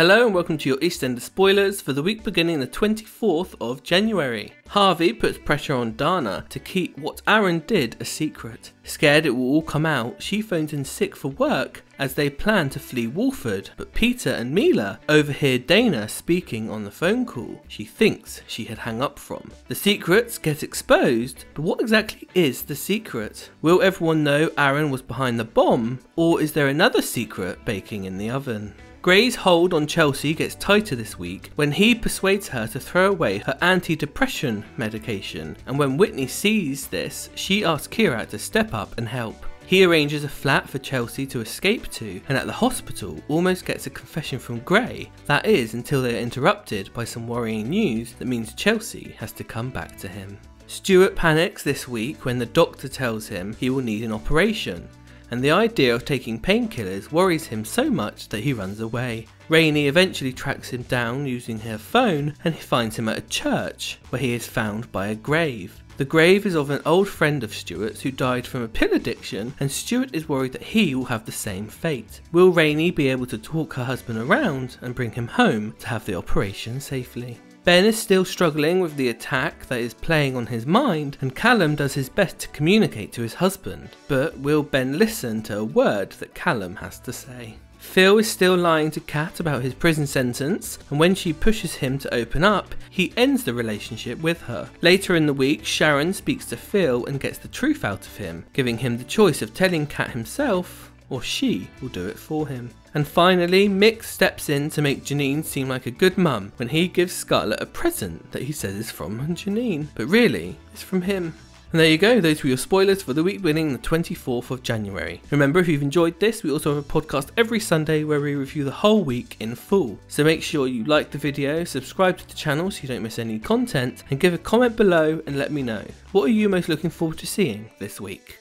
Hello and welcome to your EastEnders spoilers for the week beginning the 24th of January. Harvey puts pressure on Dana to keep what Aaron did a secret. Scared it will all come out, she phones in sick for work as they plan to flee Walford, but Peter and Mila overhear Dana speaking on the phone call she thinks she had hung up from. The secrets get exposed, but what exactly is the secret? Will everyone know Aaron was behind the bomb, or is there another secret baking in the oven? Gray's hold on Chelsea gets tighter this week when he persuades her to throw away her anti-depression medication, and when Whitney sees this, she asks Kheerat to step up and help. He arranges a flat for Chelsea to escape to, and at the hospital almost gets a confession from Gray. That is until they are interrupted by some worrying news that means Chelsea has to come back to him. Stuart panics this week when the doctor tells him he will need an operation and the idea of taking painkillers worries him so much that he runs away. Rainie eventually tracks him down using her phone and he finds him at a church where he is found by a grave. The grave is of an old friend of Stuart's who died from a pill addiction, and Stuart is worried that he will have the same fate. Will Rainie be able to talk her husband around and bring him home to have the operation safely? Ben is still struggling with the attack that is playing on his mind, and Callum does his best to communicate to his husband. But will Ben listen to a word that Callum has to say? Phil is still lying to Kat about his prison sentence, and when she pushes him to open up, he ends the relationship with her. Later in the week, Sharon speaks to Phil and gets the truth out of him, giving him the choice of telling Kat himself or she will do it for him. And finally, Mick steps in to make Janine seem like a good mum when he gives Scarlett a present that he says is from Janine, but really, it's from him. And there you go, those were your spoilers for the week winning the 24th of January. Remember, if you've enjoyed this, we also have a podcast every Sunday where we review the whole week in full. So make sure you like the video, subscribe to the channel so you don't miss any content, and give a comment below and let me know. What are you most looking forward to seeing this week?